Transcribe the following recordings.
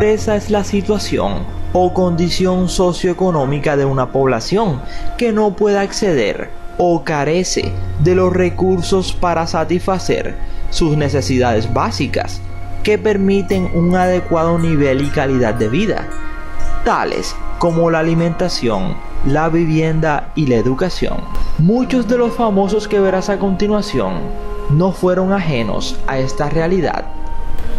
Pobreza es la situación o condición socioeconómica de una población que no puede acceder o carece de los recursos para satisfacer sus necesidades básicas que permiten un adecuado nivel y calidad de vida, tales como la alimentación, la vivienda y la educación. Muchos de los famosos que verás a continuación no fueron ajenos a esta realidad.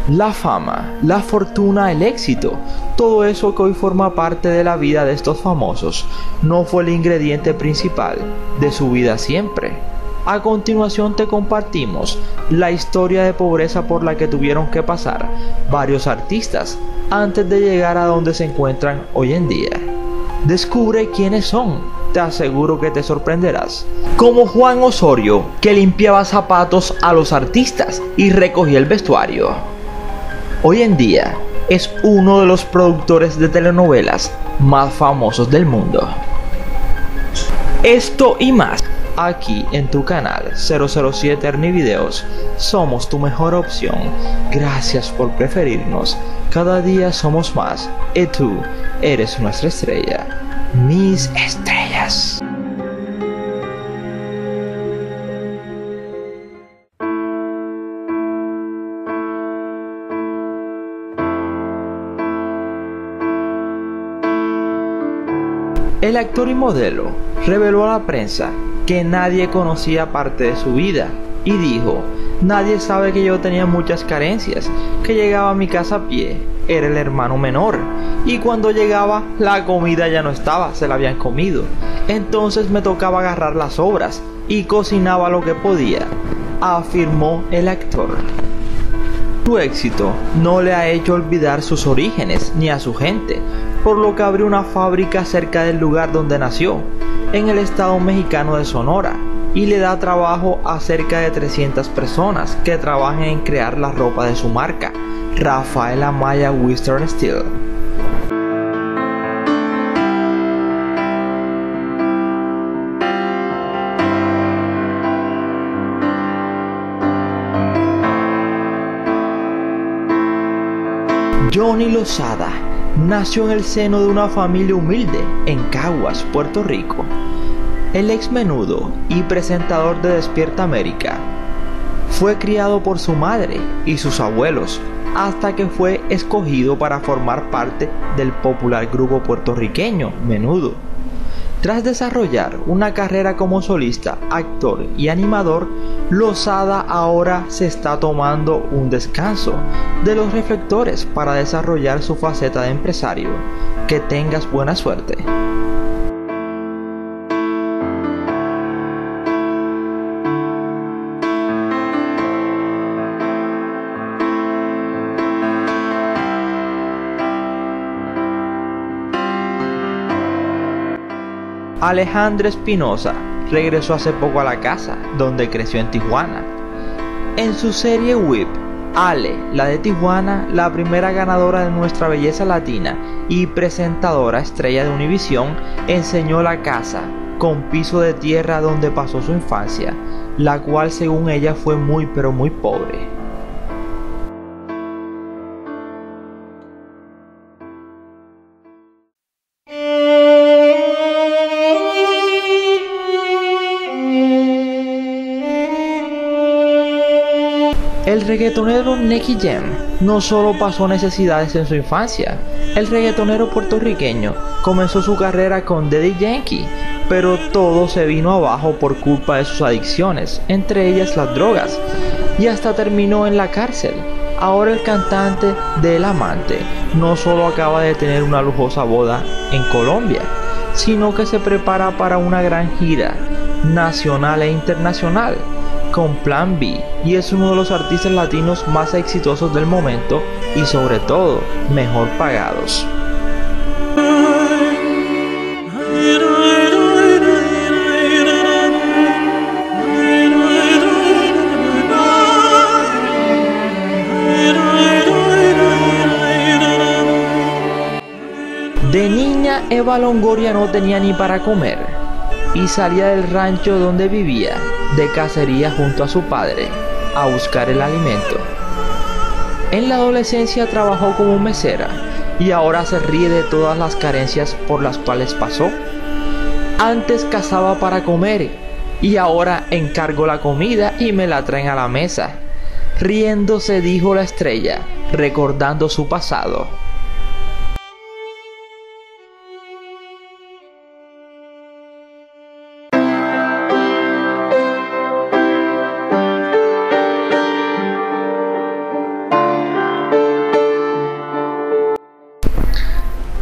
La fama, la fortuna, el éxito, todo eso que hoy forma parte de la vida de estos famosos, no fue el ingrediente principal de su vida siempre. A continuación te compartimos la historia de pobreza por la que tuvieron que pasar varios artistas antes de llegar a donde se encuentran hoy en día. Descubre quiénes son, te aseguro que te sorprenderás. Como Juan Osorio, que limpiaba zapatos a los artistas y recogía el vestuario. Hoy en día es uno de los productores de telenovelas más famosos del mundo. Esto y más aquí en tu canal 007 Ernie Videos. Somos tu mejor opción. Gracias por preferirnos. Cada día somos más y tú eres nuestra estrella. Mis estrellas. El actor y modelo reveló a la prensa que nadie conocía parte de su vida y dijo, nadie sabe que yo tenía muchas carencias, que llegaba a mi casa a pie, era el hermano menor y cuando llegaba la comida ya no estaba, se la habían comido. Entonces me tocaba agarrar las obras y cocinaba lo que podía, afirmó el actor. Su éxito no le ha hecho olvidar sus orígenes ni a su gente, por lo que abrió una fábrica cerca del lugar donde nació, en el estado mexicano de Sonora, y le da trabajo a cerca de 300 personas que trabajan en crear la ropa de su marca, Rafael Amaya Western Steel. Johnny Lozada nació en el seno de una familia humilde en Caguas, Puerto Rico. El ex menudo y presentador de Despierta América fue criado por su madre y sus abuelos hasta que fue escogido para formar parte del popular grupo puertorriqueño Menudo. Tras desarrollar una carrera como solista, actor y animador, Lozada ahora se está tomando un descanso de los reflectores para desarrollar su faceta de empresario. Que tengas buena suerte. Alejandra Espinosa regresó hace poco a la casa, donde creció en Tijuana. En su serie Whip, Ale, la de Tijuana, la primera ganadora de nuestra belleza latina y presentadora estrella de Univisión, enseñó la casa con piso de tierra donde pasó su infancia, la cual según ella fue muy pero muy pobre. Reggaetonero Nicky Jam no solo pasó necesidades en su infancia, el reggaetonero puertorriqueño comenzó su carrera con Daddy Yankee, pero todo se vino abajo por culpa de sus adicciones, entre ellas las drogas, y hasta terminó en la cárcel. Ahora el cantante del amante no solo acaba de tener una lujosa boda en Colombia, sino que se prepara para una gran gira nacional e internacional con Plan B y es uno de los artistas latinos más exitosos del momento y sobre todo mejor pagados. De niña Eva Longoria no tenía ni para comer y salía del rancho donde vivía de cacería junto a su padre a buscar el alimento. En la adolescencia trabajó como mesera y ahora se ríe de todas las carencias por las cuales pasó. Antes cazaba para comer y ahora encargo la comida y me la traen a la mesa. Riéndose dijo la estrella, recordando su pasado.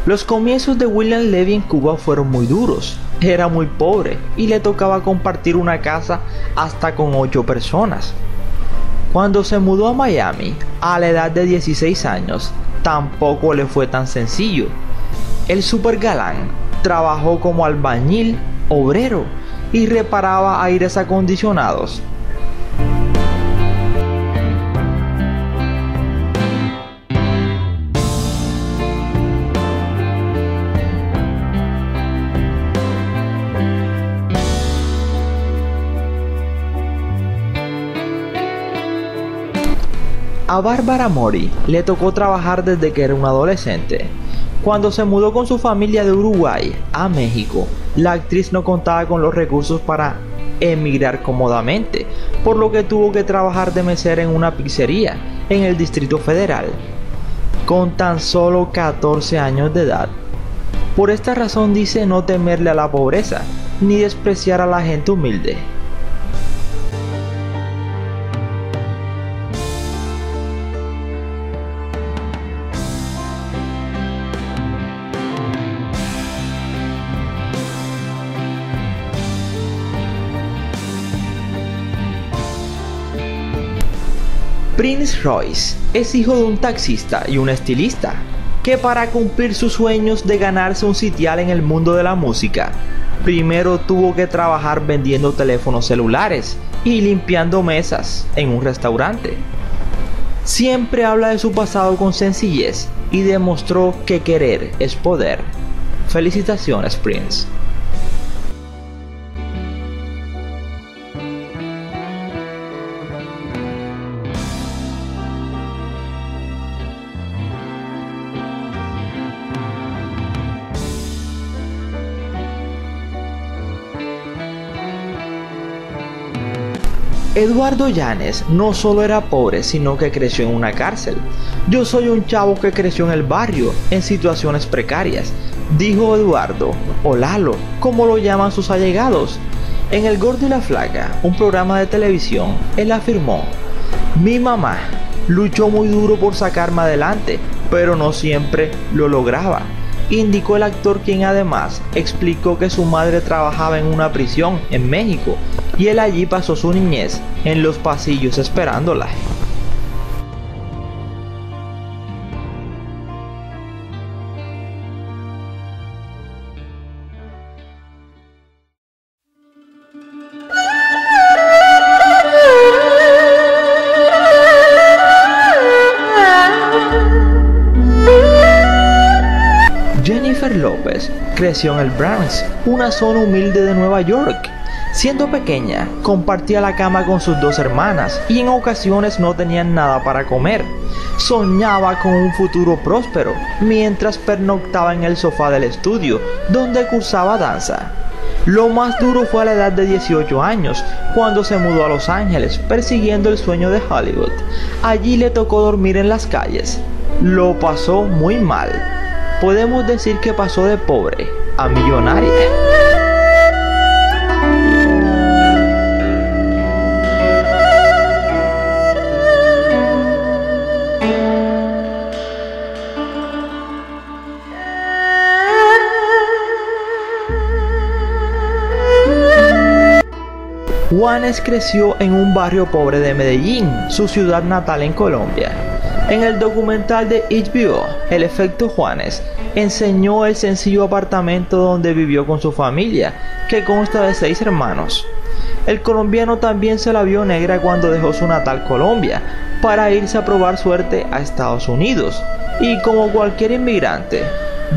Los comienzos de William Levy en Cuba fueron muy duros. Era muy pobre y le tocaba compartir una casa hasta con 8 personas. Cuando se mudó a Miami a la edad de 16 años, tampoco le fue tan sencillo. El super galán trabajó como albañil, obrero y reparaba aires acondicionados A Bárbara Mori le tocó trabajar desde que era un adolescente. Cuando se mudó con su familia de Uruguay a México, la actriz no contaba con los recursos para emigrar cómodamente, por lo que tuvo que trabajar de mesera en una pizzería en el Distrito Federal, con tan solo 14 años de edad. Por esta razón dice no temerle a la pobreza, ni despreciar a la gente humilde. Prince Royce es hijo de un taxista y un estilista, que para cumplir sus sueños de ganarse un sitial en el mundo de la música, primero tuvo que trabajar vendiendo teléfonos celulares y limpiando mesas en un restaurante. Siempre habla de su pasado con sencillez y demostró que querer es poder. Felicitaciones Prince. Eduardo Llanes no solo era pobre, sino que creció en una cárcel. Yo soy un chavo que creció en el barrio, en situaciones precarias, dijo Eduardo, o Lalo, como lo llaman sus allegados. En El Gordo y la Flaca, un programa de televisión, él afirmó, mi mamá luchó muy duro por sacarme adelante, pero no siempre lo lograba indicó el actor quien además explicó que su madre trabajaba en una prisión en México y él allí pasó su niñez en los pasillos esperándola. En el Bronx, una zona humilde de Nueva York. Siendo pequeña, compartía la cama con sus dos hermanas y en ocasiones no tenían nada para comer. Soñaba con un futuro próspero mientras pernoctaba en el sofá del estudio donde cursaba danza. Lo más duro fue a la edad de 18 años, cuando se mudó a Los Ángeles persiguiendo el sueño de Hollywood. Allí le tocó dormir en las calles. Lo pasó muy mal. Podemos decir que pasó de pobre a millonaria. Juanes creció en un barrio pobre de Medellín, su ciudad natal en Colombia. En el documental de HBO, El efecto Juanes, enseñó el sencillo apartamento donde vivió con su familia, que consta de seis hermanos. El colombiano también se la vio negra cuando dejó su natal Colombia para irse a probar suerte a Estados Unidos. Y como cualquier inmigrante,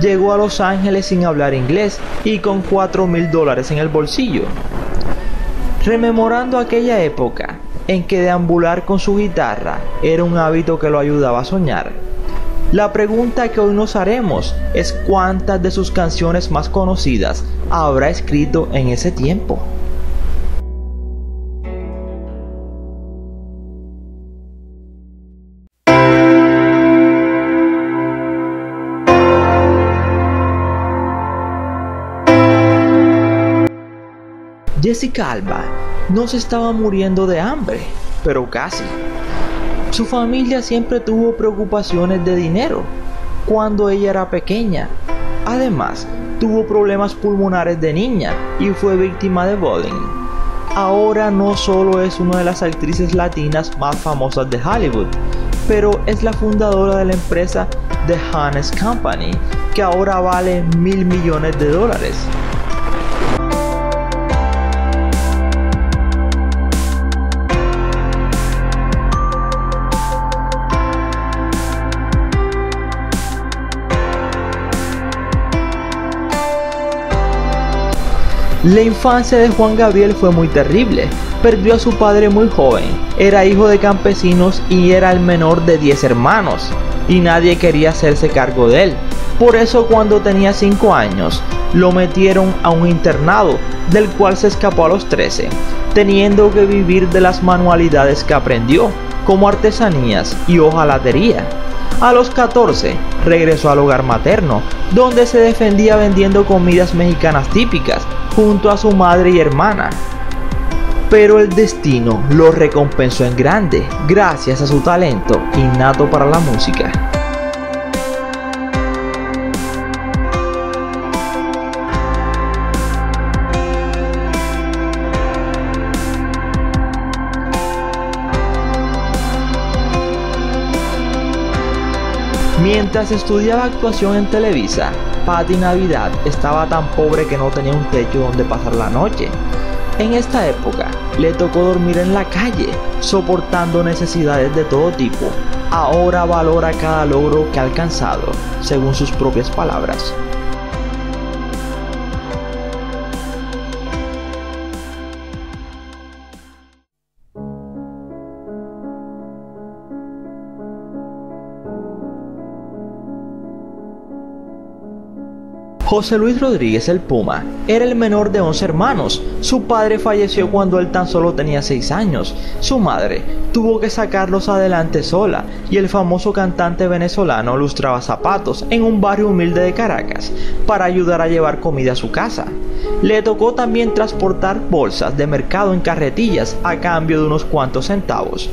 llegó a Los Ángeles sin hablar inglés y con 4 mil dólares en el bolsillo. Rememorando aquella época, en que deambular con su guitarra era un hábito que lo ayudaba a soñar. La pregunta que hoy nos haremos es cuántas de sus canciones más conocidas habrá escrito en ese tiempo. Alba no se estaba muriendo de hambre, pero casi. Su familia siempre tuvo preocupaciones de dinero cuando ella era pequeña. Además, tuvo problemas pulmonares de niña y fue víctima de bullying. Ahora no solo es una de las actrices latinas más famosas de Hollywood, pero es la fundadora de la empresa The Hannes Company, que ahora vale mil millones de dólares. La infancia de Juan Gabriel fue muy terrible. Perdió a su padre muy joven, era hijo de campesinos y era el menor de 10 hermanos, y nadie quería hacerse cargo de él. Por eso cuando tenía 5 años, lo metieron a un internado, del cual se escapó a los 13, teniendo que vivir de las manualidades que aprendió, como artesanías y hojalatería. A los 14 regresó al hogar materno, donde se defendía vendiendo comidas mexicanas típicas junto a su madre y hermana. Pero el destino lo recompensó en grande gracias a su talento innato para la música. Mientras estudiaba actuación en Televisa, Patti Navidad estaba tan pobre que no tenía un techo donde pasar la noche. En esta época le tocó dormir en la calle, soportando necesidades de todo tipo. Ahora valora cada logro que ha alcanzado, según sus propias palabras. José Luis Rodríguez el Puma era el menor de 11 hermanos. Su padre falleció cuando él tan solo tenía 6 años. Su madre tuvo que sacarlos adelante sola y el famoso cantante venezolano lustraba zapatos en un barrio humilde de Caracas para ayudar a llevar comida a su casa. Le tocó también transportar bolsas de mercado en carretillas a cambio de unos cuantos centavos.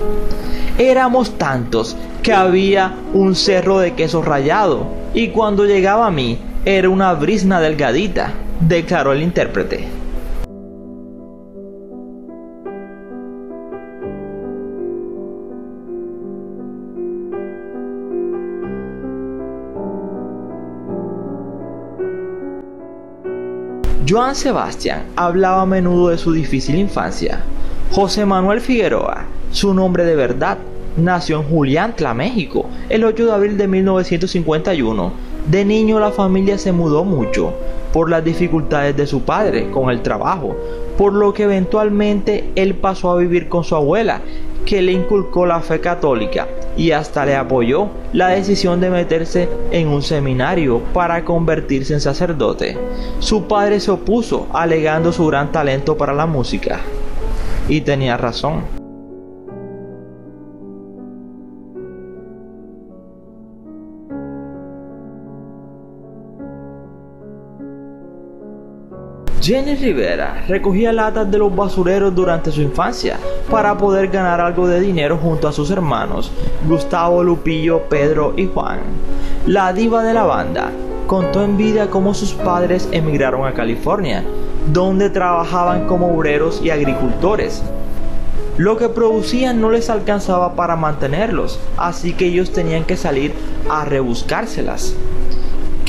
Éramos tantos que había un cerro de queso rallado y cuando llegaba a mí era una brisna delgadita, declaró el intérprete. Joan Sebastián hablaba a menudo de su difícil infancia. José Manuel Figueroa, su nombre de verdad, nació en Juliantla, México, el 8 de abril de 1951 de niño la familia se mudó mucho por las dificultades de su padre con el trabajo, por lo que eventualmente él pasó a vivir con su abuela, que le inculcó la fe católica y hasta le apoyó la decisión de meterse en un seminario para convertirse en sacerdote. Su padre se opuso, alegando su gran talento para la música. Y tenía razón. Jenny Rivera recogía latas de los basureros durante su infancia para poder ganar algo de dinero junto a sus hermanos Gustavo, Lupillo, Pedro y Juan. La diva de la banda contó en vida cómo sus padres emigraron a California, donde trabajaban como obreros y agricultores. Lo que producían no les alcanzaba para mantenerlos, así que ellos tenían que salir a rebuscárselas.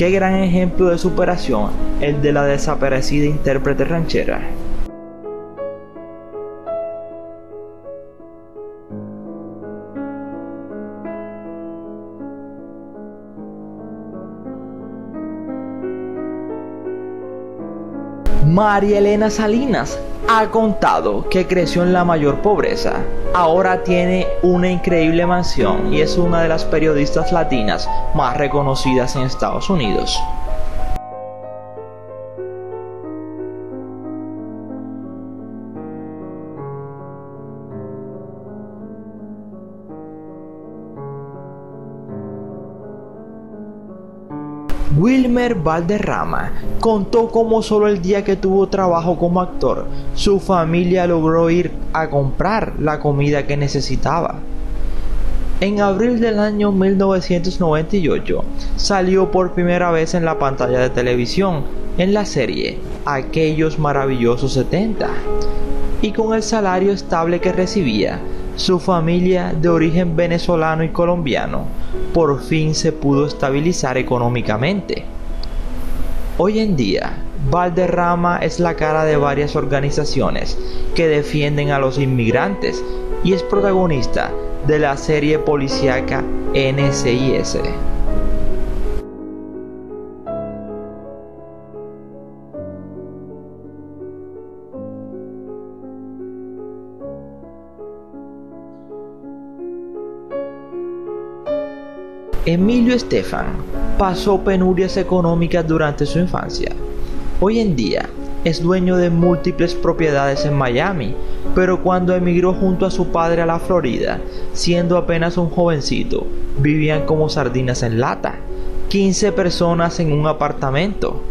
Qué gran ejemplo de superación el de la desaparecida intérprete ranchera. María Elena Salinas ha contado que creció en la mayor pobreza. Ahora tiene una increíble mansión y es una de las periodistas latinas más reconocidas en Estados Unidos. Wilmer Valderrama contó cómo solo el día que tuvo trabajo como actor, su familia logró ir a comprar la comida que necesitaba. En abril del año 1998 salió por primera vez en la pantalla de televisión en la serie Aquellos maravillosos 70 y con el salario estable que recibía, su familia de origen venezolano y colombiano por fin se pudo estabilizar económicamente. Hoy en día, Valderrama es la cara de varias organizaciones que defienden a los inmigrantes y es protagonista de la serie policíaca NCIS. Emilio Estefan pasó penurias económicas durante su infancia. Hoy en día es dueño de múltiples propiedades en Miami, pero cuando emigró junto a su padre a la Florida, siendo apenas un jovencito, vivían como sardinas en lata, 15 personas en un apartamento.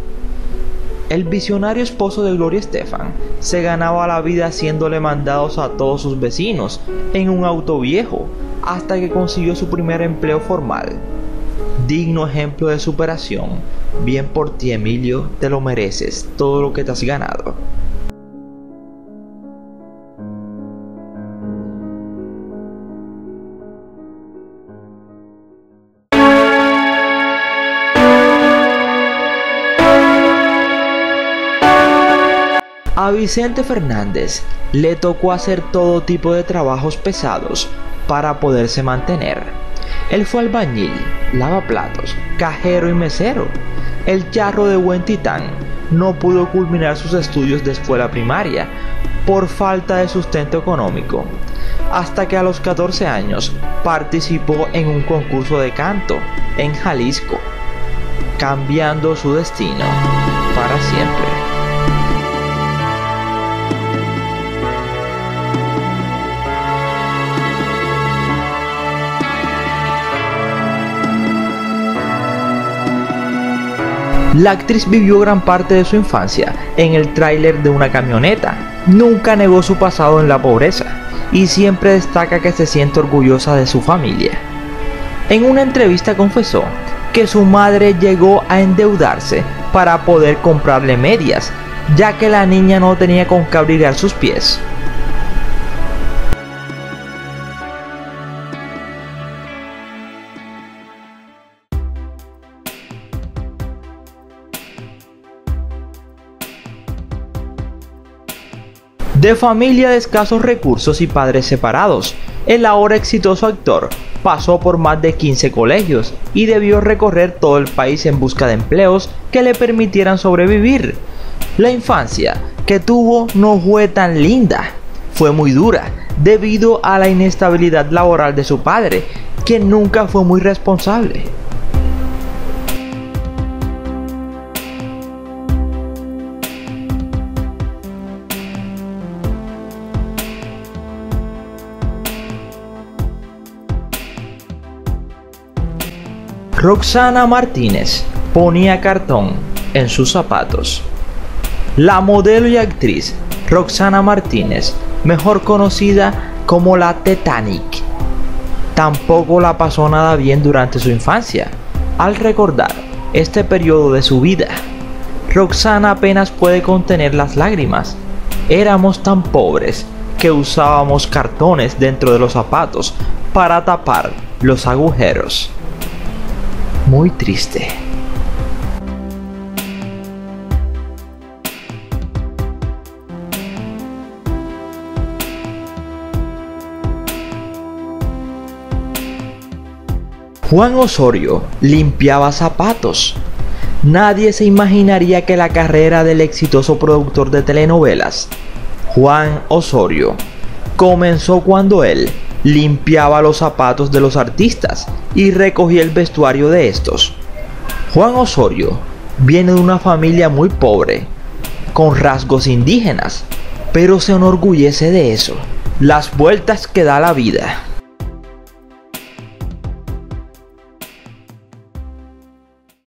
El visionario esposo de Gloria Estefan se ganaba la vida haciéndole mandados a todos sus vecinos en un auto viejo, hasta que consiguió su primer empleo formal. Digno ejemplo de superación. Bien por ti, Emilio, te lo mereces, todo lo que te has ganado. A Vicente Fernández le tocó hacer todo tipo de trabajos pesados para poderse mantener. Él fue albañil, lavaplatos, cajero y mesero. El charro de buen titán no pudo culminar sus estudios de escuela primaria por falta de sustento económico, hasta que a los 14 años participó en un concurso de canto en Jalisco, cambiando su destino para siempre. La actriz vivió gran parte de su infancia en el tráiler de una camioneta. Nunca negó su pasado en la pobreza y siempre destaca que se siente orgullosa de su familia. En una entrevista confesó que su madre llegó a endeudarse para poder comprarle medias, ya que la niña no tenía con qué abrigar sus pies. De familia de escasos recursos y padres separados, el ahora exitoso actor pasó por más de 15 colegios y debió recorrer todo el país en busca de empleos que le permitieran sobrevivir. La infancia que tuvo no fue tan linda, fue muy dura debido a la inestabilidad laboral de su padre, quien nunca fue muy responsable. Roxana Martínez ponía cartón en sus zapatos. La modelo y actriz Roxana Martínez, mejor conocida como la Titanic, tampoco la pasó nada bien durante su infancia. Al recordar este periodo de su vida, Roxana apenas puede contener las lágrimas. Éramos tan pobres que usábamos cartones dentro de los zapatos para tapar los agujeros muy triste. Juan Osorio limpiaba zapatos. nadie se imaginaría que la carrera del exitoso productor de telenovelas, Juan Osorio, comenzó cuando él limpiaba los zapatos de los artistas y recogía el vestuario de estos. Juan Osorio viene de una familia muy pobre, con rasgos indígenas, pero se enorgullece de eso. Las vueltas que da la vida